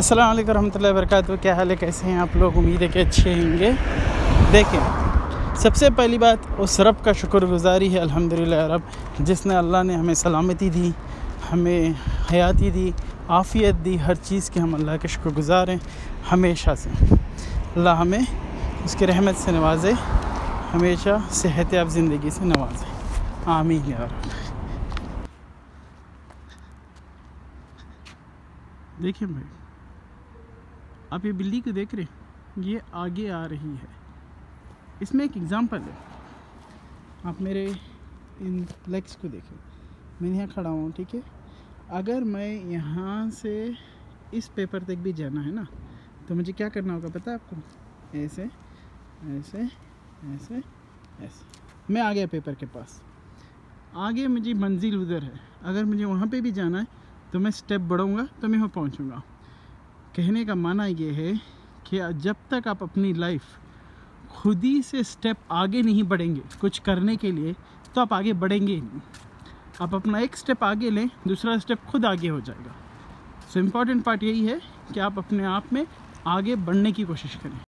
अस्सलाम वालेकुम रहमतुल्लाहि वबरकातुहू क्या हाल है? कैसे हैं आप लोग? उम्मीद है कि अच्छे होंगे। देखें, सबसे पहली बात, उस रब का शुक्रगुजारी है, अल्हम्दुलिल्लाह रब, जिसने अल्लाह ने हमें सलामती दी, हमें हयाती दी, आफ़ियत दी, हर चीज़ के हम अल्लाह के शुक्रगुजार हैं, हमेशा से। अल्लाह हमें उसकी रहमत से नवाजे, हमेशा सेहत याब ज़िंदगी से नवाजे। आमीन या रब। देखिए भाई आप ये बिल्ली को देख रहे हैं, ये आगे आ रही है। इसमें एक एग्ज़ाम्पल है। आप मेरे इन लेग्स को देखें। मैं यहाँ खड़ा हूँ, ठीक है? अगर मैं यहाँ से इस पेपर तक भी जाना है ना तो मुझे क्या करना होगा पता है आपको? ऐसे ऐसे ऐसे ऐसे। मैं आ गया पेपर के पास। आगे मुझे मंजिल उधर है। अगर मुझे वहाँ पे भी जाना है तो मैं स्टेप बढ़ाऊँगा तो मैं वहाँ पहुँचूँगा। कहने का माना ये है कि जब तक आप अपनी लाइफ खुद ही से स्टेप आगे नहीं बढ़ेंगे, कुछ करने के लिए तो आप आगे बढ़ेंगे ही नहीं। आप अपना एक स्टेप आगे लें, दूसरा स्टेप खुद आगे हो जाएगा। सो इंपॉर्टेंट पार्ट यही है कि आप अपने आप में आगे बढ़ने की कोशिश करें।